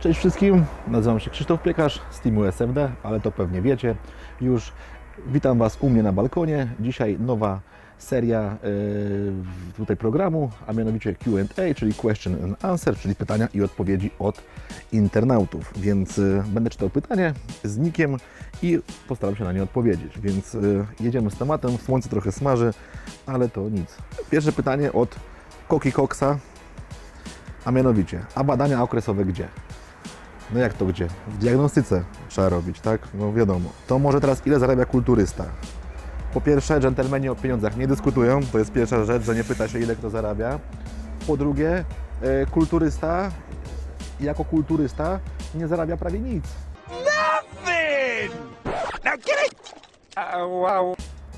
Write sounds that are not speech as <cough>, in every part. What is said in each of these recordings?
Cześć wszystkim, nazywam się Krzysztof Piekarz z teamu SMD, ale to pewnie wiecie już. Witam Was u mnie na balkonie. Dzisiaj nowa seria yy, tutaj programu, a mianowicie Q&A, czyli Question and Answer, czyli pytania i odpowiedzi od internautów. Więc yy, będę czytał pytanie z nikiem i postaram się na nie odpowiedzieć. Więc yy, jedziemy z tematem. Słońce trochę smaży, ale to nic. Pierwsze pytanie od Koki Coxa, a mianowicie, a badania okresowe gdzie? No jak to gdzie? W diagnostyce trzeba robić, tak? No wiadomo. To może teraz ile zarabia kulturysta? Po pierwsze, dżentelmeni o pieniądzach nie dyskutują, to jest pierwsza rzecz, że nie pyta się ile kto zarabia. Po drugie, e, kulturysta jako kulturysta nie zarabia prawie nic.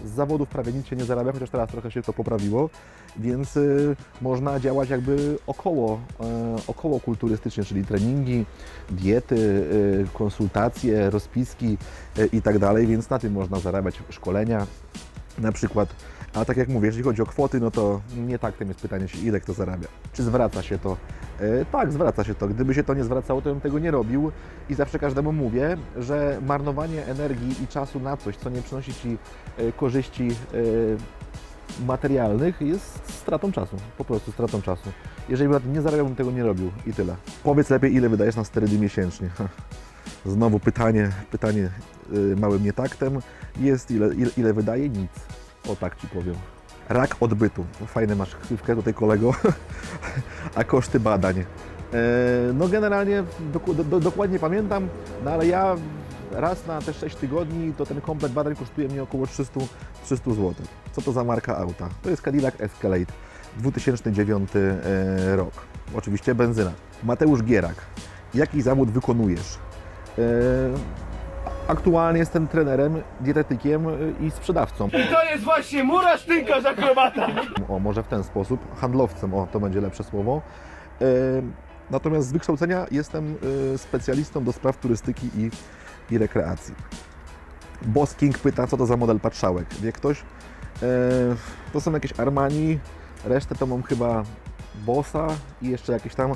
Z zawodów prawie nic się nie zarabia, chociaż teraz trochę się to poprawiło, więc y, można działać jakby około, e, około kulturystycznie, czyli treningi, diety, y, konsultacje, rozpiski y, i tak więc na tym można zarabiać szkolenia na przykład. A tak jak mówię, jeżeli chodzi o kwoty, no to nie tak tym jest pytanie ile kto zarabia. Czy zwraca się to? E, tak, zwraca się to. Gdyby się to nie zwracało, to bym tego nie robił i zawsze każdemu mówię, że marnowanie energii i czasu na coś, co nie przynosi Ci e, korzyści e, materialnych jest stratą czasu, po prostu stratą czasu. Jeżeli bym nie zarabiał, bym tego nie robił i tyle. Powiedz lepiej, ile wydajesz na sterydy miesięcznie. <laughs> Znowu pytanie, pytanie y, małym nietaktem jest, ile, ile, ile wydaje? Nic. O tak Ci powiem. Rak odbytu. Fajne masz ksywkę tutaj kolego. <laughs> A koszty badań. E, No generalnie do, do, dokładnie pamiętam, no ale ja raz na te 6 tygodni to ten komplet badań kosztuje mnie około 300, 300 zł. Co to za marka auta? To jest Cadillac Escalade 2009 e, rok. Oczywiście benzyna. Mateusz Gierak. Jaki zawód wykonujesz? Aktualnie jestem trenerem, dietetykiem e, i sprzedawcą. I to jest właśnie murarz, tynkarz, akrobata. O, może w ten sposób, handlowcem, o, to będzie lepsze słowo. Natomiast z wykształcenia jestem e, specjalistą do spraw turystyki i, i rekreacji. Boss King pyta, co to za model patrzałek. Wie ktoś? To są jakieś Armani, resztę to mam chyba Bossa i jeszcze jakieś tam,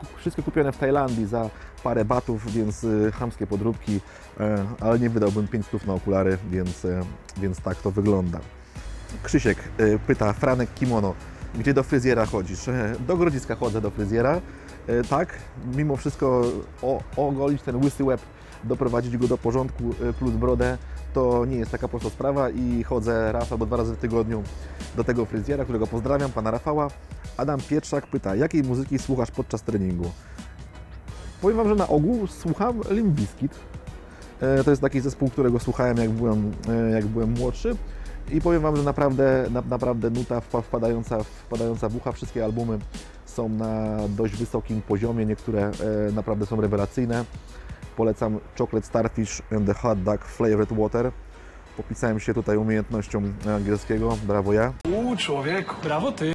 wszystkie, ku- wszystkie kupione w Tajlandii za parę batów, więc y, chamskie podróbki, e, ale nie wydałbym 500 na okulary, więc, e, więc tak to wygląda. Krzysiek y, pyta, Franek Kimono, gdzie do fryzjera chodzisz? E, Do Grodziska chodzę do fryzjera. E, Tak, mimo wszystko o, ogolić ten łysy łeb, doprowadzić go do porządku y, plus brodę, to nie jest taka prosta sprawa i chodzę raz albo dwa razy w tygodniu do tego fryzjera, którego pozdrawiam, pana Rafała. Adam Pietrzak pyta, jakiej muzyki słuchasz podczas treningu? Powiem Wam, że na ogół słucham Limp Bizkit. E, To jest taki zespół, którego słuchałem jak byłem, e, jak byłem młodszy. I powiem Wam, że naprawdę, na, naprawdę nuta wpa- wpadająca, wpadająca w ucha. Wszystkie albumy są na dość wysokim poziomie, niektóre e, naprawdę są rewelacyjne. Polecam Chocolate Starfish and the Hot Dog Flavored Water. Popisałem się tutaj umiejętnością angielskiego, brawo ja. U człowieku, brawo ty.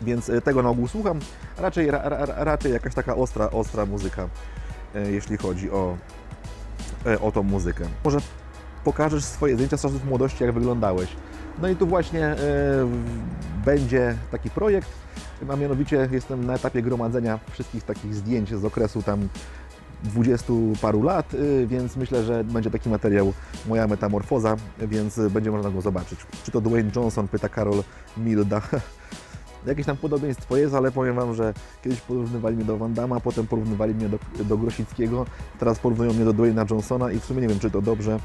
Więc e, tego na ogół słucham. Raczej, ra, ra, raczej jakaś taka ostra, ostra muzyka, e, jeśli chodzi o, e, o tą muzykę. Może pokażesz swoje zdjęcia z czasów młodości, jak wyglądałeś. No i tu właśnie e, będzie taki projekt, a mianowicie jestem na etapie gromadzenia wszystkich takich zdjęć z okresu tam dwudziestu paru lat, y, więc myślę, że będzie taki materiał moja metamorfoza, więc będzie można go zobaczyć. Czy to Dwayne Johnson, pyta Karol Milda. <laughs> Jakieś tam podobieństwo jest, ale powiem Wam, że kiedyś porównywali mnie do Van Damme, potem porównywali mnie do, do Grosickiego, teraz porównują mnie do Dwayne'a Johnsona i w sumie nie wiem, czy to dobrze,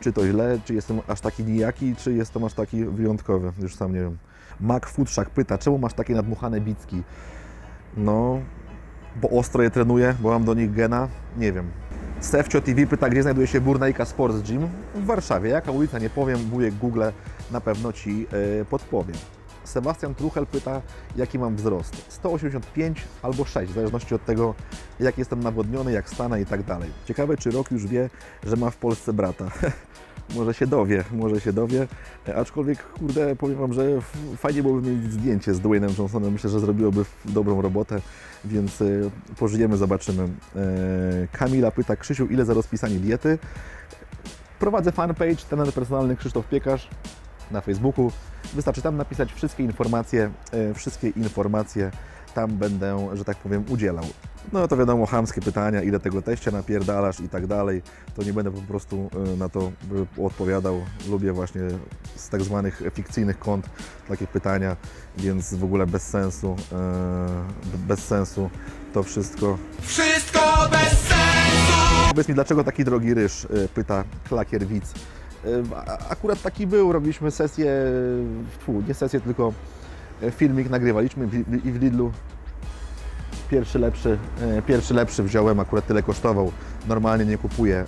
czy to źle, czy jestem aż taki nijaki, czy jestem aż taki wyjątkowy, już sam nie wiem. Mac Futrzak pyta, czemu masz takie nadmuchane bicki? No, bo ostro je trenuję, bo mam do nich gena, nie wiem. Sefcio TV pyta, gdzie znajduje się Burnejka Sports Gym? W Warszawie. Jaka ulica, nie powiem, wujek Google na pewno Ci e, podpowie. Sebastian Truchel pyta, jaki mam wzrost. 185 albo 6, w zależności od tego, jak jestem nawodniony, jak stanę i tak dalej. Ciekawe, czy Rok już wie, że ma w Polsce brata. <laughs> może się dowie, może się dowie. E, Aczkolwiek, kurde, powiem Wam, że fajnie byłoby mieć zdjęcie z Dwayne'em Johnsonem. Myślę, że zrobiłoby dobrą robotę, więc e, pożyjemy, zobaczymy. E, Kamila pyta, Krzysiu, ile za rozpisanie diety? Prowadzę fanpage, trener personalny Krzysztof Piekarz na Facebooku. Wystarczy tam napisać wszystkie informacje, wszystkie informacje tam będę, że tak powiem, udzielał. No to wiadomo, chamskie pytania, ile tego teścia napierdalasz i tak dalej, to nie będę po prostu y, na to y, odpowiadał. Lubię właśnie z tak zwanych fikcyjnych kont takie pytania, więc w ogóle bez sensu, y, bez sensu to wszystko. Wszystko bez sensu! Powiedz mi, dlaczego taki drogi ryż? Pyta klakier widz. Akurat taki był, robiliśmy sesję, fu, nie sesję, tylko filmik nagrywaliśmy i w Lidlu. Pierwszy lepszy, y, pierwszy lepszy wziąłem, akurat tyle kosztował. Normalnie nie kupuję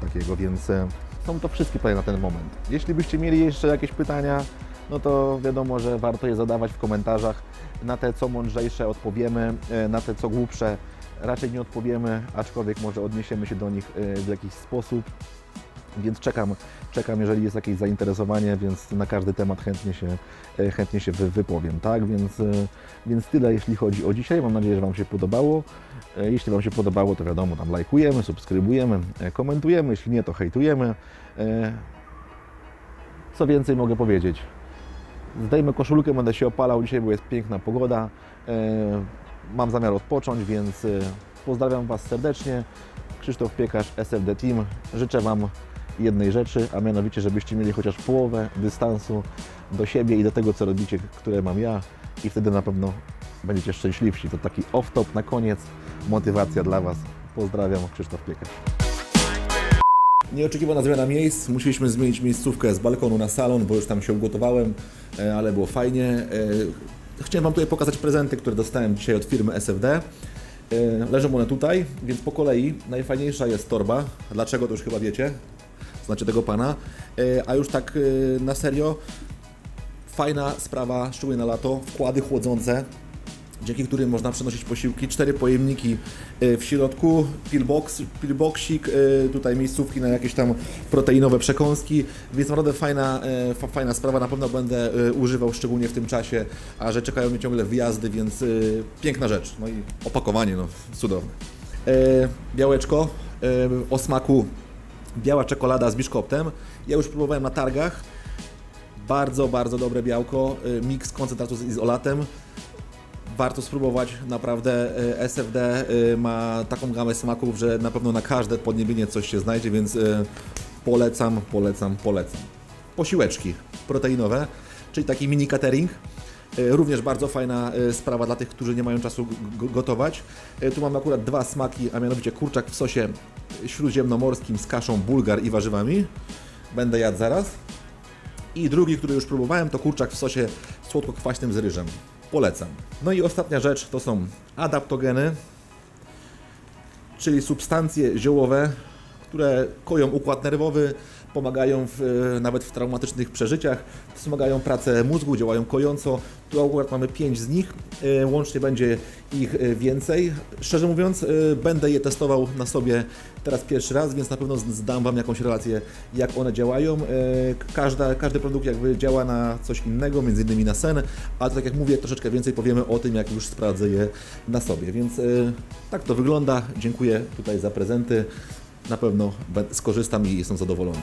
y, takiego, więc y, są to wszystkie pytania na ten moment. Jeśli byście mieli jeszcze jakieś pytania, no to wiadomo, że warto je zadawać w komentarzach. Na te co mądrzejsze odpowiemy, na te co głupsze raczej nie odpowiemy, aczkolwiek może odniesiemy się do nich w jakiś sposób. Więc czekam, czekam, jeżeli jest jakieś zainteresowanie, więc na każdy temat chętnie się, y, chętnie się wy, wypowiem, tak? Więc, y, więc tyle, jeśli chodzi o dzisiaj. Mam nadzieję, że Wam się podobało. Y, Jeśli Wam się podobało, to wiadomo, tam lajkujemy, subskrybujemy, komentujemy. Jeśli nie, to hejtujemy. Co więcej mogę powiedzieć? Zdejmę koszulkę, będę się opalał dzisiaj, bo jest piękna pogoda. E, Mam zamiar odpocząć, więc e, pozdrawiam Was serdecznie. Krzysztof Piekarz, SFD Team. Życzę Wam jednej rzeczy, a mianowicie, żebyście mieli chociaż połowę dystansu do siebie i do tego, co robicie, które mam ja i wtedy na pewno będziecie szczęśliwsi. To taki off-top na koniec, motywacja dla Was. Pozdrawiam, Krzysztof Piekarz. Nieoczekiwana zmiana miejsc. Musieliśmy zmienić miejscówkę z balkonu na salon, bo już tam się ugotowałem, e, ale było fajnie. E, Chciałem Wam tutaj pokazać prezenty, które dostałem dzisiaj od firmy SFD. E, Leżą one tutaj, więc po kolei najfajniejsza jest torba. Dlaczego to już chyba wiecie? Znacie tego pana. E, A już tak e, na serio, fajna sprawa, szczególnie na lato, wkłady chłodzące, dzięki którym można przenosić posiłki. Cztery pojemniki y, w środku, pillbox, pillboxik, tutaj miejscówki na jakieś tam proteinowe przekąski, więc naprawdę fajna, fa- fajna sprawa, na pewno będę używał szczególnie w tym czasie, a że czekają mnie ciągle wyjazdy, więc piękna rzecz. No i opakowanie, no cudowne. Białeczko o smaku biała czekolada z biszkoptem. Ja już próbowałem na targach. Bardzo, bardzo dobre białko. y, Miks koncentratu z izolatem warto spróbować. Naprawdę y, SFD y, ma taką gamę smaków, że na pewno na każde podniebienie coś się znajdzie, więc polecam, polecam, polecam. Posiłeczki proteinowe, czyli taki mini catering. Y, Również bardzo fajna y, sprawa dla tych, którzy nie mają czasu gotować. Y, Tu mamy akurat dwa smaki, a mianowicie kurczak w sosie śródziemnomorskim z kaszą bulgar i warzywami. Będę jadł zaraz. I drugi, który już próbowałem, to kurczak w sosie słodko-kwaśnym z ryżem. Polecam. No i ostatnia rzecz to są adaptogeny, czyli substancje ziołowe, które koją układ nerwowy, pomagają w, e, nawet w traumatycznych przeżyciach, wspomagają pracę mózgu, działają kojąco. Tu akurat mamy pięć z nich, e, łącznie będzie ich e, więcej. Szczerze mówiąc, będę je testował na sobie teraz pierwszy raz, więc na pewno zdam Wam jakąś relację, jak one działają. Każda, każdy produkt jakby działa na coś innego, między innymi na sen, ale tak jak mówię, troszeczkę więcej powiemy o tym, jak już sprawdzę je na sobie. Więc tak to wygląda. Dziękuję tutaj za prezenty. Na pewno skorzystam i jestem zadowolony.